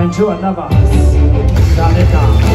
Pancho another. Dalita.